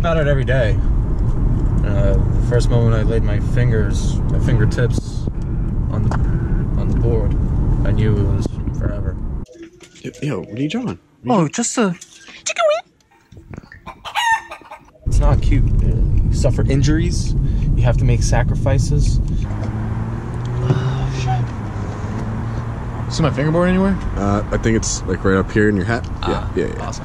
about it every day. Uh, the first moment I laid my fingers, my fingertips on the on the board, I knew it was forever. Yo, what are you drawing? Oh, just a It's not cute. Uh, You suffer injuries. You have to make sacrifices. See my fingerboard anywhere? Uh, I think it's like right up here in your hat. Yeah, yeah, yeah. Awesome.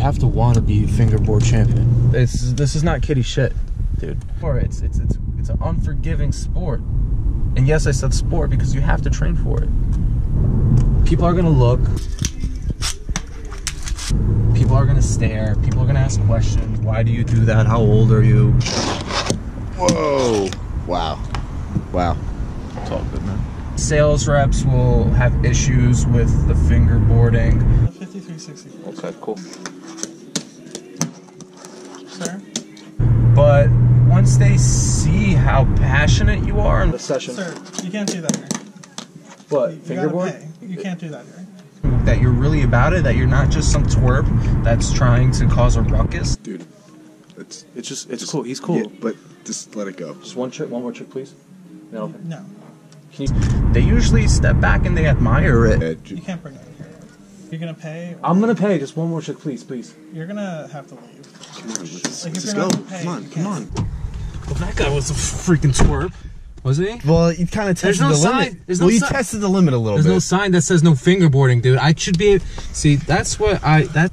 You have to want to be fingerboard champion. This this is not kitty shit, dude. Or it's it's it's it's an unforgiving sport. And yes, I said sport because you have to train for it. People are gonna look. People are gonna stare. People are gonna ask questions. Why do you do that? How old are you? Whoa! Wow! Wow! It's all good, man. Sales reps will have issues with the fingerboarding. 5360, Okay, cool. sir. But once they see how passionate you are in the session, Sir, you can't do that here. what You gotta fingerboard, pay. You can't do that here. that you're really about it, that you're not just some twerp that's trying to cause a ruckus. Dude, it's It's just, it's just- cool. He's cool. Yeah, but just let it go. Just one trick, one more trick, please. No. No, They usually step back and they admire it. You can't bring that here. You're gonna pay. I'm gonna pay. Just one more trick, please, please. You're gonna have to leave. come on, let's, Like, let's go. pay, Come on, come on. Well, that guy was a freaking twerp, wasn't he? Well, you kind of There's tested no the sign. limit. There's no well, you sign. tested the limit a little There's bit. There's no sign that says no fingerboarding, dude. I should be. See, that's what I that